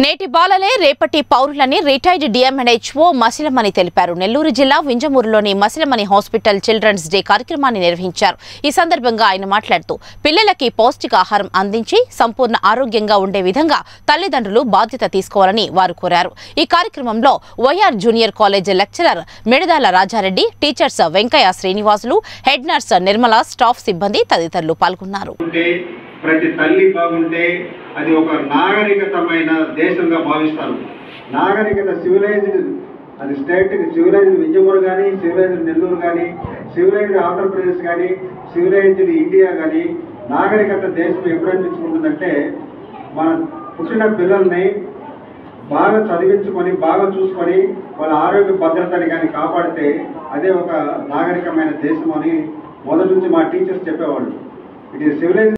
నేటి బాలలే రేపటి పౌరులని retired DM&HO మసిలమణి తెలిపారు. నెల్లూరు జిల్లా వింజమూరులోని మసిలమణి హాస్పిటల్ చిల్డ్రన్స్ డే కార్యక్రమాన్ని నిర్వహించారు. ఈ సందర్భంగా ఆయన మాట్లాడుతూ పిల్లలకి పౌష్టికాహారం అందించి సంపూర్ణ ఆరోగ్యంగా ఉండే విధంగా తల్లిదండ్రులు బాధ్యత తీసుకోవాలని వారు కోరారు. ఈ కార్యక్రమంలో YR junior college lecturer Midadala Rajareddy teachers Venkaiah Srinivasulu head nurse Nirmala staff సిబ్బంది తదితరులు పాల్గొన్నారు. ప్రతి తల్లి బాగుంటే అది ఒక నాగరికతమైన దేశంగా భావిస్తారు. నాగరికత సివిలైజ్డ్ అది స్టేట్ సివిలైజ్డ్ విజయవాడ కానీ సివిలైజ్డ్ నెల్లూరు కానీ సివిలైజ్డ్ ఆంధ్రప్రదేశ్ కానీ సివిలైజ్డ్ ఇండియా కానీ నాగరికత దేశం ఎప్పుడనిపించుకుంటుందంటే మన పుట్టిన పిల్లల్ని బాగా చదివించుకొని బాగా చూసుకొని వాళ్ళ ఆరోగ్య భద్రతని కానీ కాపాడితే అదే ఒక నాగరికమైన దేశం అని మొదటి నుంచి మా టీచర్స్ చెప్పేవాళ్ళు. It is civilise